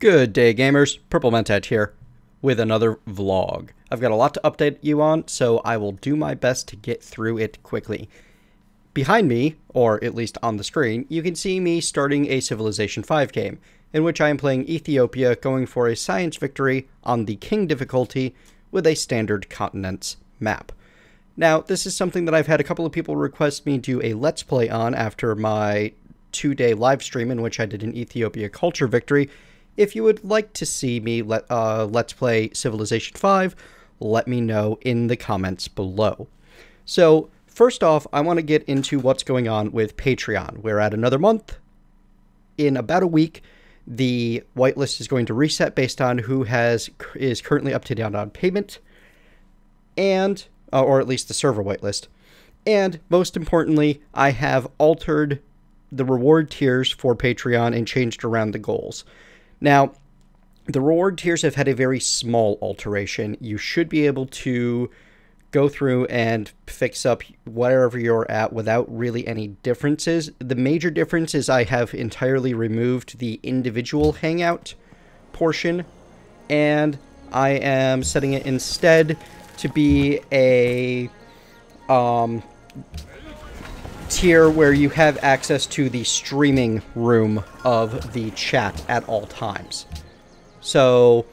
Good day, gamers. Purple Mentat here with another vlog. I've got a lot to update you on, so I will do my best to get through it quickly. Behind me, or at least on the screen, you can see me starting a Civilization 5 game, in which I am playing Ethiopia going for a science victory on the King difficulty with a standard continents map. Now, this is something that I've had a couple of people request me to do a Let's Play on after my two day live stream in which I did an Ethiopia culture victory, if you would like to see me let uh, let's play Civilization 5, let me know in the comments below. So, first off, I want to get into what's going on with Patreon. We're at another month. In about a week, the whitelist is going to reset based on who has is currently up to date on payment, and uh, or at least the server whitelist. And most importantly, I have altered the reward tiers for Patreon and changed around the goals. Now, the reward tiers have had a very small alteration. You should be able to go through and fix up wherever you're at without really any differences. The major difference is I have entirely removed the individual hangout portion and I am setting it instead to be a um, tier where you have access to the streaming room of the chat at all times. So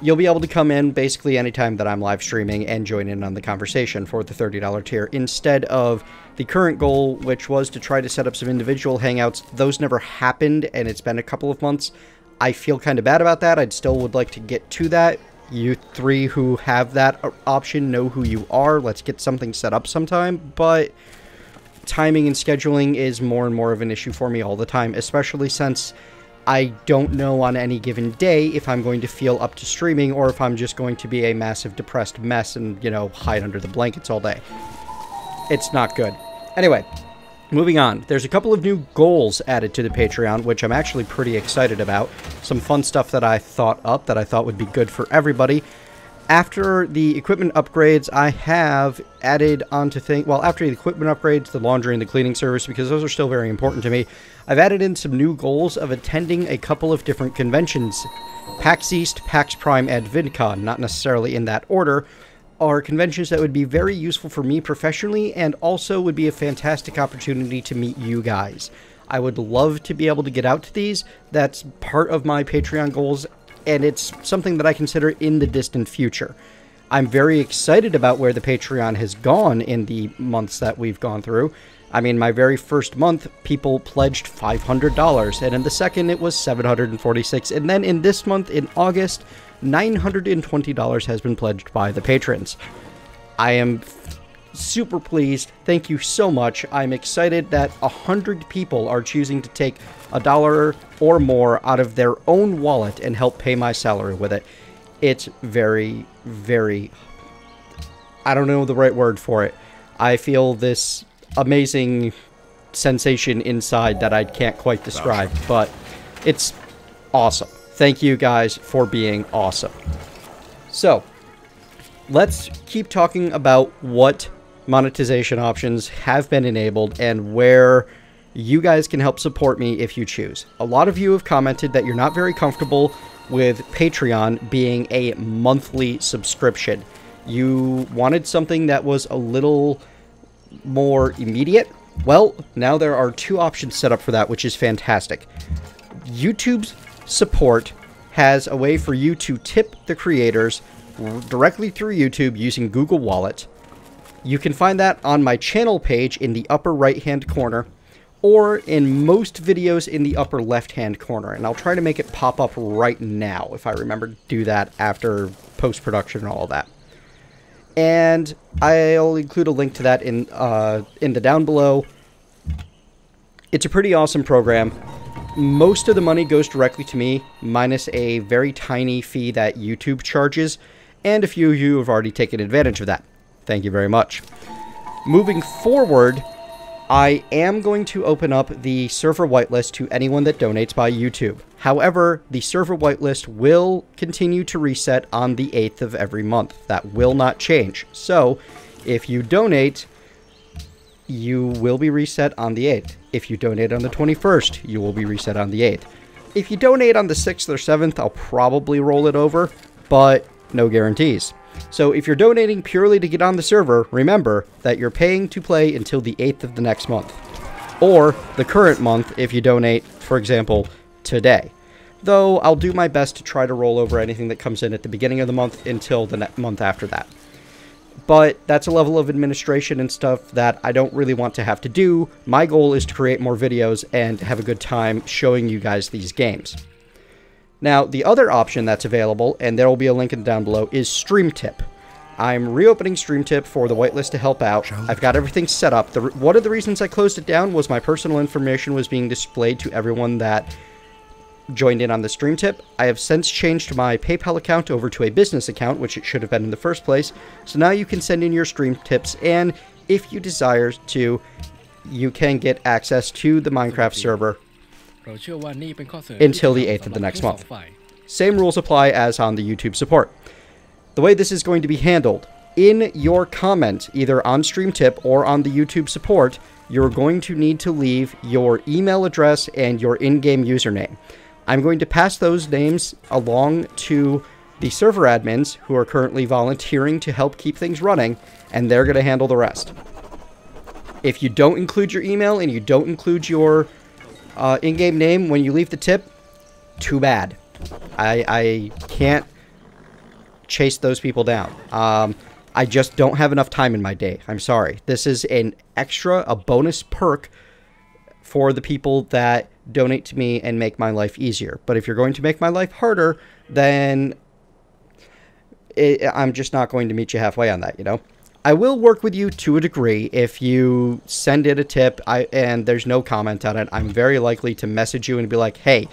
you'll be able to come in basically anytime that I'm live streaming and join in on the conversation for the $30 tier instead of the current goal, which was to try to set up some individual hangouts. Those never happened, and it's been a couple of months. I feel kind of bad about that. I'd still would like to get to that. You three who have that uh, option know who you are. Let's get something set up sometime, but timing and scheduling is more and more of an issue for me all the time, especially since I don't know on any given day if I'm going to feel up to streaming or if I'm just going to be a massive depressed mess and, you know, hide under the blankets all day. It's not good. Anyway, moving on. There's a couple of new goals added to the Patreon, which I'm actually pretty excited about. Some fun stuff that I thought up that I thought would be good for everybody after the equipment upgrades, I have added onto things. Well, after the equipment upgrades, the laundry and the cleaning service, because those are still very important to me, I've added in some new goals of attending a couple of different conventions. PAX East, PAX Prime, and VidCon, not necessarily in that order, are conventions that would be very useful for me professionally and also would be a fantastic opportunity to meet you guys. I would love to be able to get out to these. That's part of my Patreon goals and it's something that I consider in the distant future. I'm very excited about where the Patreon has gone in the months that we've gone through. I mean, my very first month, people pledged $500, and in the second, it was 746. And then in this month, in August, $920 has been pledged by the patrons. I am super pleased. Thank you so much. I'm excited that 100 people are choosing to take a dollar or more out of their own wallet and help pay my salary with it. It's very, very. I don't know the right word for it. I feel this amazing sensation inside that I can't quite describe, but it's awesome. Thank you guys for being awesome. So, let's keep talking about what monetization options have been enabled and where you guys can help support me if you choose. A lot of you have commented that you're not very comfortable with Patreon being a monthly subscription. You wanted something that was a little more immediate. Well, now there are two options set up for that, which is fantastic. YouTube's support has a way for you to tip the creators directly through YouTube using Google Wallet. You can find that on my channel page in the upper right hand corner or in most videos in the upper left hand corner and I'll try to make it pop up right now if I remember to do that after post-production and all that. And I'll include a link to that in uh, in the down below. It's a pretty awesome program. Most of the money goes directly to me, minus a very tiny fee that YouTube charges, and a few of you have already taken advantage of that. Thank you very much. Moving forward, I am going to open up the server whitelist to anyone that donates by YouTube. However, the server whitelist will continue to reset on the 8th of every month. That will not change. So, if you donate, you will be reset on the 8th. If you donate on the 21st, you will be reset on the 8th. If you donate on the 6th or 7th, I'll probably roll it over, but no guarantees. So if you're donating purely to get on the server, remember that you're paying to play until the 8th of the next month. Or the current month if you donate, for example, today. Though I'll do my best to try to roll over anything that comes in at the beginning of the month until the month after that. But that's a level of administration and stuff that I don't really want to have to do. My goal is to create more videos and have a good time showing you guys these games. Now, the other option that's available, and there will be a link down below, is StreamTip. I'm reopening StreamTip for the whitelist to help out. I've got everything set up. The, one of the reasons I closed it down was my personal information was being displayed to everyone that joined in on the StreamTip. I have since changed my PayPal account over to a business account, which it should have been in the first place. So now you can send in your stream tips, and if you desire to, you can get access to the Minecraft server until the 8th of the next month. Same rules apply as on the YouTube support. The way this is going to be handled, in your comment, either on StreamTip or on the YouTube support, you're going to need to leave your email address and your in-game username. I'm going to pass those names along to the server admins who are currently volunteering to help keep things running, and they're going to handle the rest. If you don't include your email and you don't include your uh, in-game name when you leave the tip, too bad. I, I can't chase those people down. Um, I just don't have enough time in my day. I'm sorry. This is an extra, a bonus perk for the people that donate to me and make my life easier. But if you're going to make my life harder, then it, I'm just not going to meet you halfway on that, you know? I will work with you to a degree if you send it a tip I, and there's no comment on it. I'm very likely to message you and be like, hey,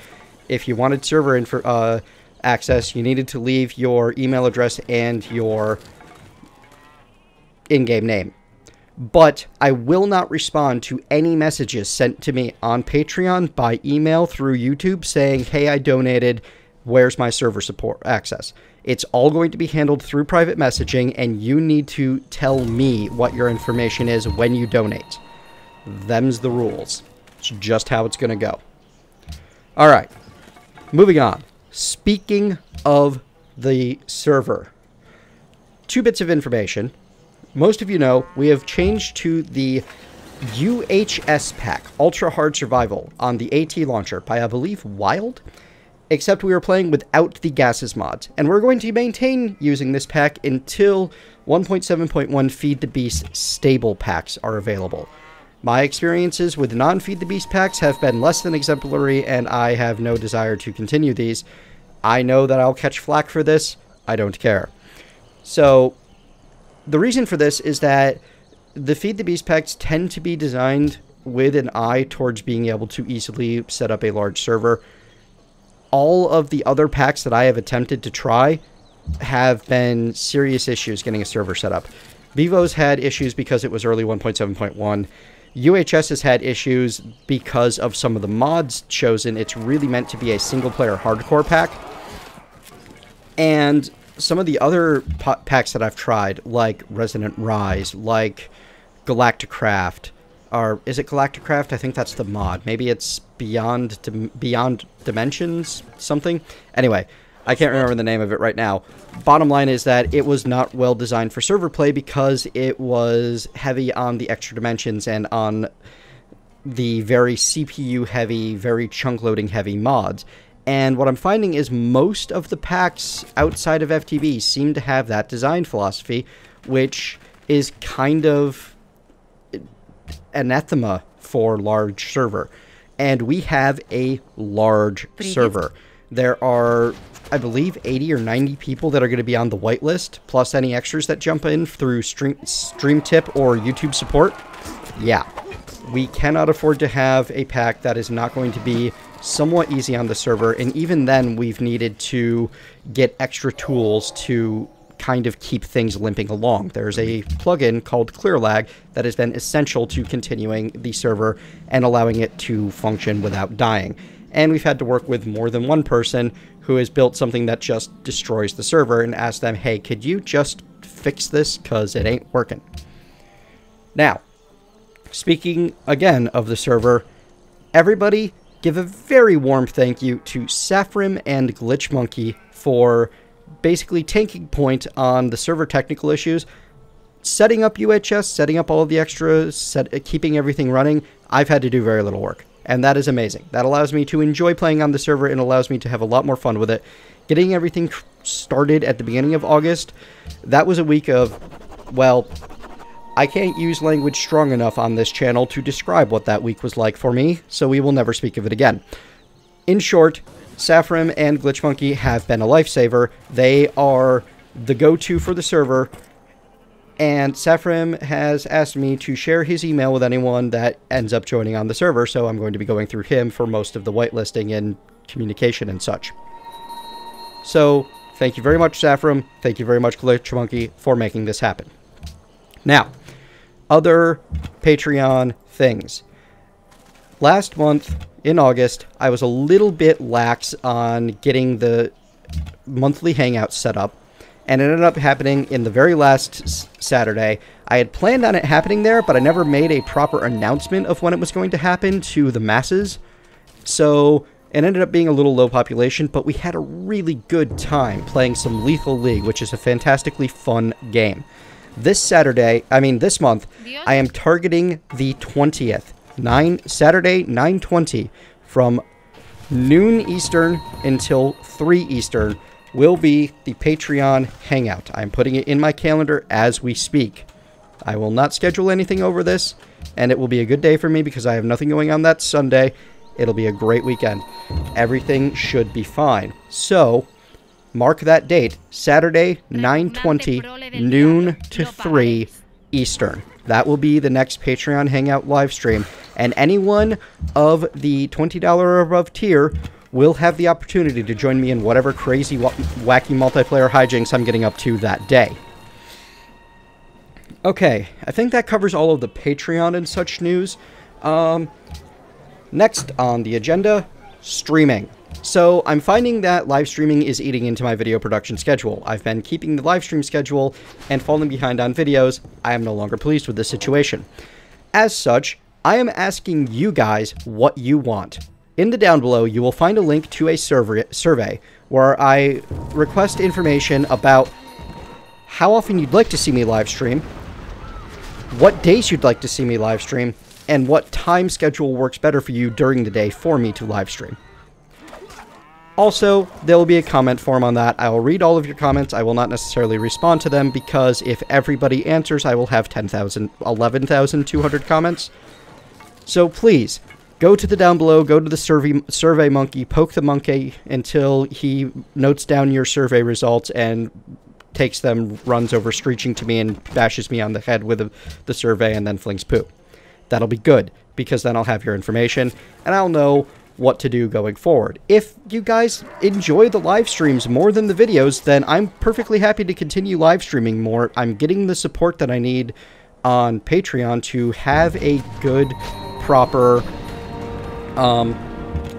if you wanted server info, uh, access, you needed to leave your email address and your in-game name. But I will not respond to any messages sent to me on Patreon by email through YouTube saying, hey, I donated, where's my server support access? It's all going to be handled through private messaging, and you need to tell me what your information is when you donate. Them's the rules. It's just how it's going to go. All right. Moving on. Speaking of the server, two bits of information. Most of you know we have changed to the UHS pack, Ultra Hard Survival, on the AT launcher by, I believe, Wild except we are playing without the gases mod, and we're going to maintain using this pack until 1.7.1 Feed the Beast stable packs are available. My experiences with non-Feed the Beast packs have been less than exemplary, and I have no desire to continue these. I know that I'll catch flack for this. I don't care. So, the reason for this is that the Feed the Beast packs tend to be designed with an eye towards being able to easily set up a large server all of the other packs that I have attempted to try have been serious issues getting a server set up. Vivo's had issues because it was early 1.7.1. UHS has had issues because of some of the mods chosen. It's really meant to be a single player hardcore pack. And some of the other packs that I've tried, like Resonant Rise, like Galacticraft, is it Galacticraft? I think that's the mod. Maybe it's Beyond Beyond Dimensions something. Anyway, I can't remember the name of it right now. Bottom line is that it was not well designed for server play because it was heavy on the extra dimensions and on the very CPU heavy, very chunk loading heavy mods. And what I'm finding is most of the packs outside of FTB seem to have that design philosophy, which is kind of anathema for large server. And we have a large server. There are, I believe, 80 or 90 people that are going to be on the whitelist, plus any extras that jump in through stream, stream tip or YouTube support. Yeah, we cannot afford to have a pack that is not going to be somewhat easy on the server, and even then we've needed to get extra tools to kind of keep things limping along. There's a plugin called ClearLag that has been essential to continuing the server and allowing it to function without dying. And we've had to work with more than one person who has built something that just destroys the server and ask them, hey, could you just fix this because it ain't working? Now, speaking again of the server, everybody give a very warm thank you to Saffrim and Glitch Monkey for basically tanking point on the server technical issues, setting up UHS, setting up all of the extras, set, keeping everything running. I've had to do very little work, and that is amazing. That allows me to enjoy playing on the server and allows me to have a lot more fun with it. Getting everything started at the beginning of August, that was a week of, well, I can't use language strong enough on this channel to describe what that week was like for me, so we will never speak of it again. In short, Saffrim and Glitch Monkey have been a lifesaver. They are the go-to for the server, and Saffrim has asked me to share his email with anyone that ends up joining on the server, so I'm going to be going through him for most of the whitelisting and communication and such. So, thank you very much, Saffrim. Thank you very much, Glitch Monkey, for making this happen. Now, other Patreon things. Last month, in August, I was a little bit lax on getting the monthly hangouts set up, and it ended up happening in the very last Saturday. I had planned on it happening there, but I never made a proper announcement of when it was going to happen to the masses. So it ended up being a little low population, but we had a really good time playing some Lethal League, which is a fantastically fun game. This Saturday, I mean this month, I am targeting the 20th. 9 Saturday 9:20 from noon Eastern until 3 Eastern will be the Patreon hangout. I'm putting it in my calendar as we speak. I will not schedule anything over this, and it will be a good day for me because I have nothing going on that Sunday. It'll be a great weekend. Everything should be fine. So, mark that date, Saturday 9:20 noon to 3 Eastern. That will be the next Patreon Hangout live stream. And anyone of the $20 or above tier will have the opportunity to join me in whatever crazy, wacky multiplayer hijinks I'm getting up to that day. Okay, I think that covers all of the Patreon and such news. Um, next on the agenda, streaming. So I'm finding that live streaming is eating into my video production schedule. I've been keeping the live stream schedule and falling behind on videos. I am no longer pleased with this situation. As such, I am asking you guys what you want. In the down below, you will find a link to a survey where I request information about how often you'd like to see me live stream, what days you'd like to see me live stream, and what time schedule works better for you during the day for me to live stream. Also, there will be a comment form on that. I will read all of your comments. I will not necessarily respond to them because if everybody answers, I will have 10,000, 11,200 comments. So please, go to the down below, go to the survey, survey monkey, poke the monkey until he notes down your survey results and takes them, runs over screeching to me and bashes me on the head with the, the survey and then flings poo. That'll be good because then I'll have your information and I'll know what to do going forward. If you guys enjoy the live streams more than the videos, then I'm perfectly happy to continue live streaming more. I'm getting the support that I need on Patreon to have a good, proper, um,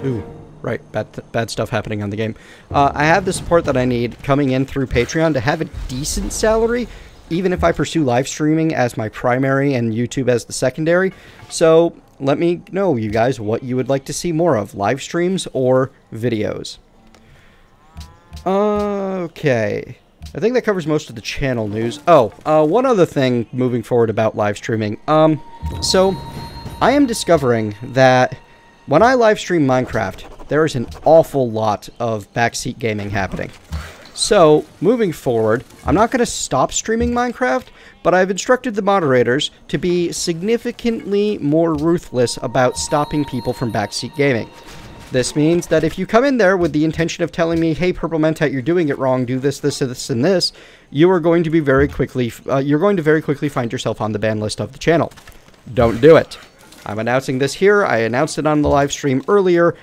ooh, right, bad, bad stuff happening on the game. Uh, I have the support that I need coming in through Patreon to have a decent salary, even if I pursue live streaming as my primary and YouTube as the secondary. So let me know, you guys, what you would like to see more of, live streams or videos. Okay. I think that covers most of the channel news. Oh, uh, one other thing moving forward about live streaming. Um, so, I am discovering that when I live stream Minecraft, there is an awful lot of backseat gaming happening. So, moving forward, I'm not going to stop streaming Minecraft, but I've instructed the moderators to be significantly more ruthless about stopping people from backseat gaming. This means that if you come in there with the intention of telling me, hey, Purple Mentat, you're doing it wrong, do this, this, this, and this, you are going to be very quickly, uh, you're going to very quickly find yourself on the ban list of the channel. Don't do it. I'm announcing this here. I announced it on the live stream earlier,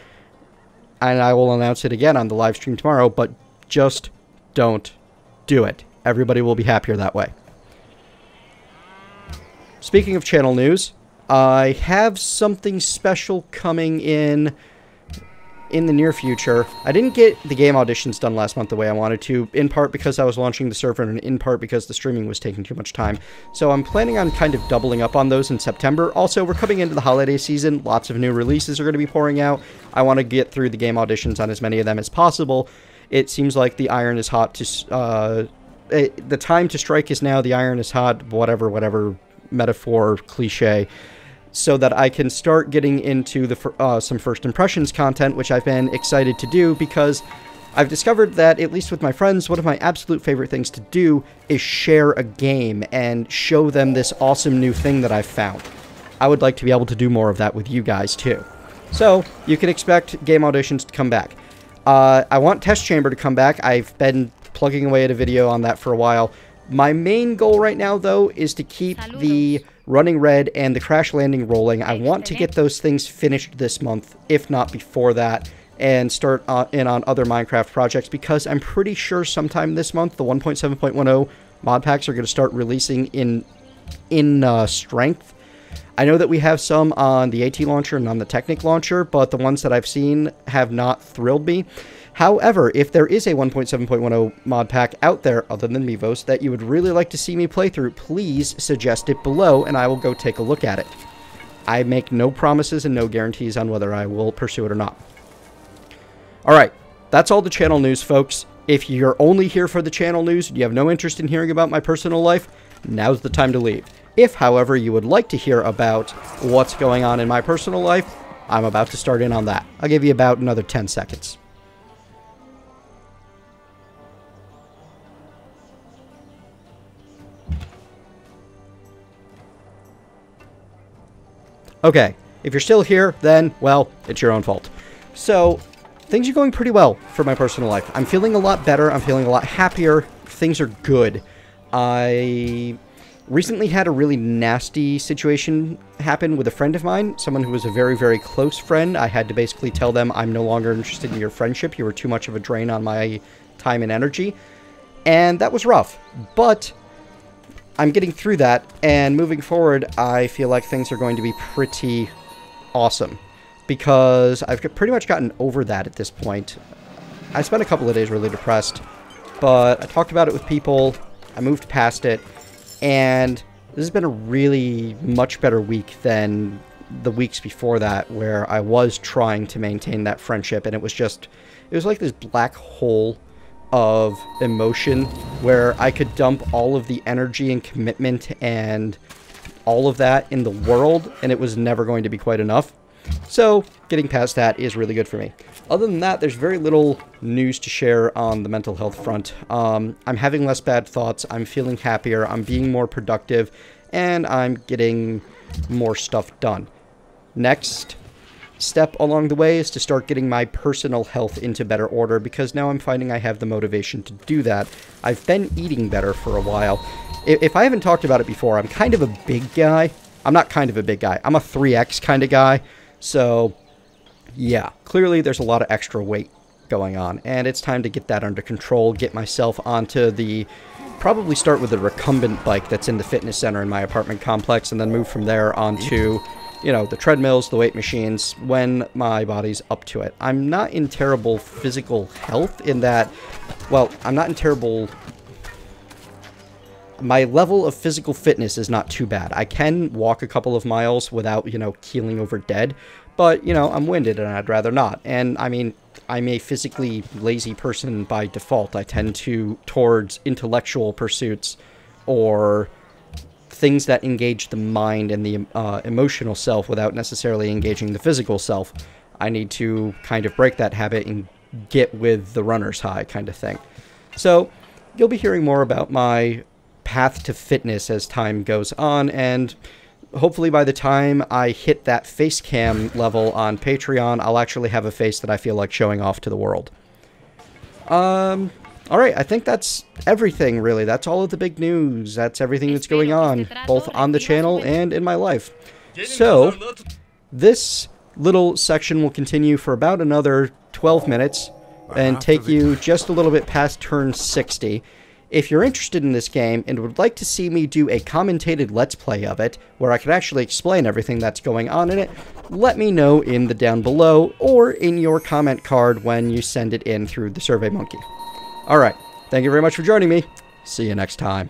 and I will announce it again on the live stream tomorrow, but just don't do it. Everybody will be happier that way. Speaking of channel news, I have something special coming in in the near future. I didn't get the game auditions done last month the way I wanted to, in part because I was launching the server and in part because the streaming was taking too much time. So I'm planning on kind of doubling up on those in September. Also, we're coming into the holiday season. Lots of new releases are going to be pouring out. I want to get through the game auditions on as many of them as possible. It seems like the iron is hot to... Uh, it, the time to strike is now. The iron is hot. Whatever, whatever metaphor, cliche so that I can start getting into the uh, some first impressions content, which I've been excited to do because I've discovered that, at least with my friends, one of my absolute favorite things to do is share a game and show them this awesome new thing that I've found. I would like to be able to do more of that with you guys too. So, you can expect game auditions to come back. Uh, I want Test Chamber to come back. I've been plugging away at a video on that for a while. My main goal right now, though, is to keep the Running Red and the Crash Landing rolling. I want to get those things finished this month, if not before that, and start uh, in on other Minecraft projects because I'm pretty sure sometime this month the 1.7.10 mod packs are going to start releasing in in uh, strength. I know that we have some on the AT launcher and on the Technic launcher, but the ones that I've seen have not thrilled me. However, if there is a 1.7.10 mod pack out there other than Mevos that you would really like to see me play through, please suggest it below and I will go take a look at it. I make no promises and no guarantees on whether I will pursue it or not. Alright, that's all the channel news, folks. If you're only here for the channel news and you have no interest in hearing about my personal life, now's the time to leave. If, however, you would like to hear about what's going on in my personal life, I'm about to start in on that. I'll give you about another 10 seconds. Okay, if you're still here, then, well, it's your own fault. So, things are going pretty well for my personal life. I'm feeling a lot better. I'm feeling a lot happier. Things are good. I recently had a really nasty situation happen with a friend of mine, someone who was a very, very close friend. I had to basically tell them, I'm no longer interested in your friendship. You were too much of a drain on my time and energy. And that was rough. But I'm getting through that, and moving forward, I feel like things are going to be pretty awesome. Because I've pretty much gotten over that at this point. I spent a couple of days really depressed, but I talked about it with people, I moved past it, and this has been a really much better week than the weeks before that where I was trying to maintain that friendship and it was just it was like this black hole of emotion where I could dump all of the energy and commitment and all of that in the world, and it was never going to be quite enough. So, getting past that is really good for me. Other than that, there's very little news to share on the mental health front. Um, I'm having less bad thoughts, I'm feeling happier, I'm being more productive, and I'm getting more stuff done. Next, step along the way is to start getting my personal health into better order because now I'm finding I have the motivation to do that. I've been eating better for a while. If I haven't talked about it before, I'm kind of a big guy. I'm not kind of a big guy. I'm a 3X kind of guy. So, yeah, clearly there's a lot of extra weight going on. And it's time to get that under control, get myself onto the... Probably start with the recumbent bike that's in the fitness center in my apartment complex and then move from there onto you know, the treadmills, the weight machines, when my body's up to it. I'm not in terrible physical health in that, well, I'm not in terrible... My level of physical fitness is not too bad. I can walk a couple of miles without, you know, keeling over dead, but, you know, I'm winded and I'd rather not. And, I mean, I'm a physically lazy person by default. I tend to towards intellectual pursuits or things that engage the mind and the uh, emotional self without necessarily engaging the physical self. I need to kind of break that habit and get with the runner's high kind of thing. So you'll be hearing more about my path to fitness as time goes on, and hopefully by the time I hit that face cam level on Patreon, I'll actually have a face that I feel like showing off to the world. Um, all right, I think that's everything, really. That's all of the big news. That's everything that's going on, both on the channel and in my life. So, this little section will continue for about another 12 minutes and take you just a little bit past turn 60. If you're interested in this game and would like to see me do a commentated Let's Play of it, where I can actually explain everything that's going on in it, let me know in the down below or in your comment card when you send it in through the SurveyMonkey. All right. Thank you very much for joining me. See you next time.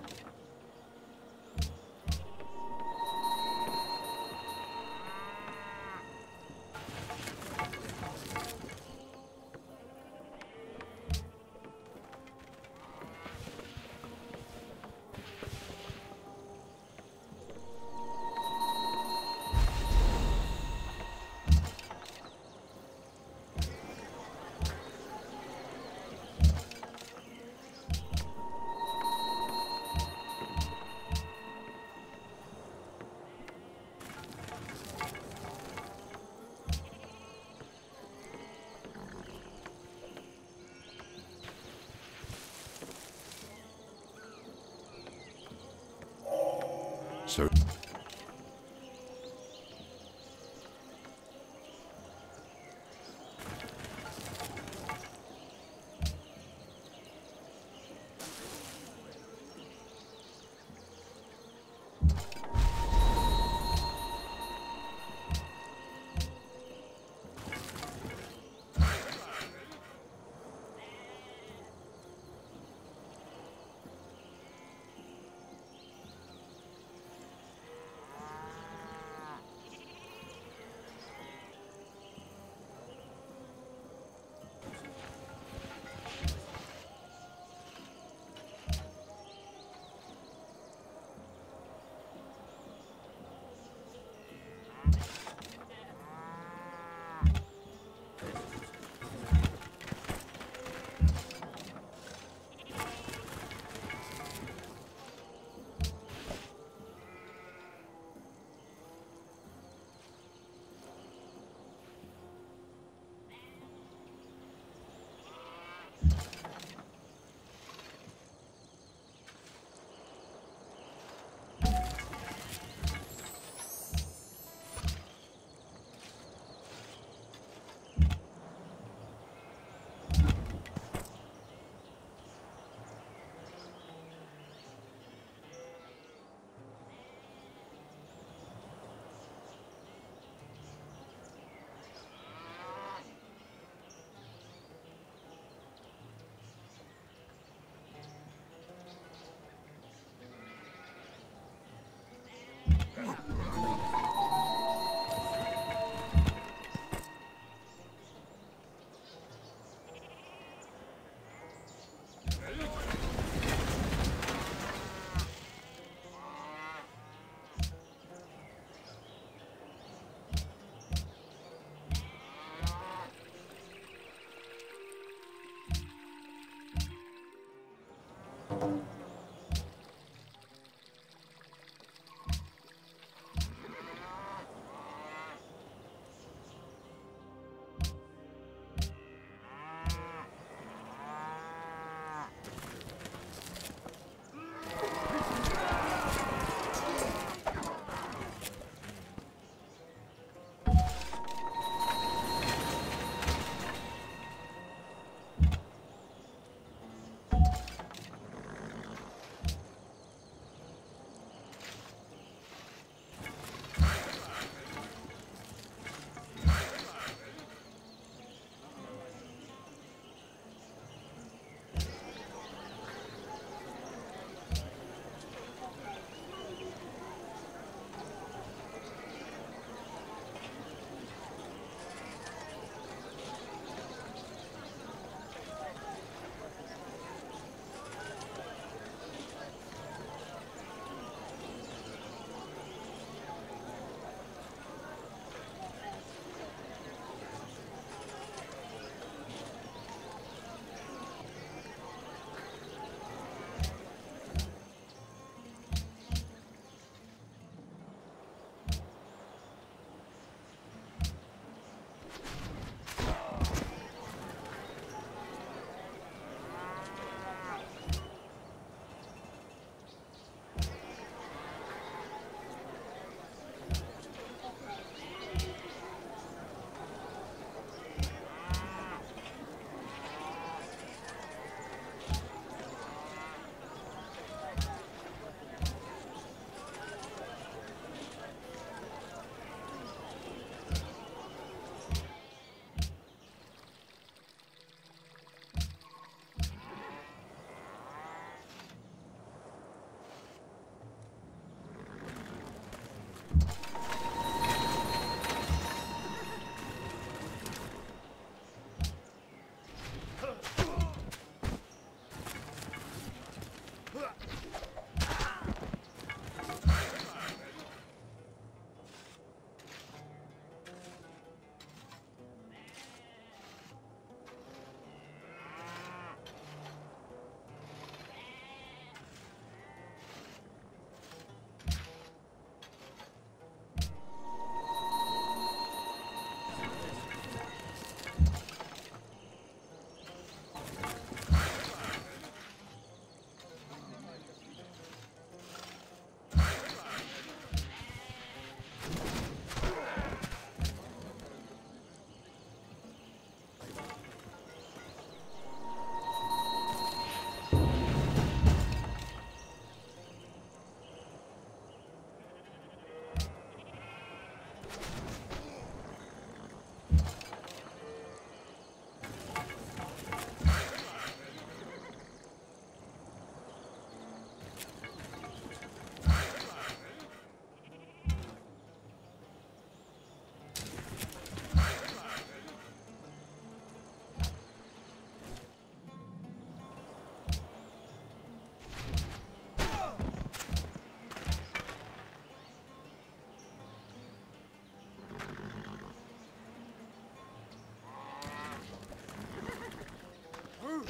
Sir.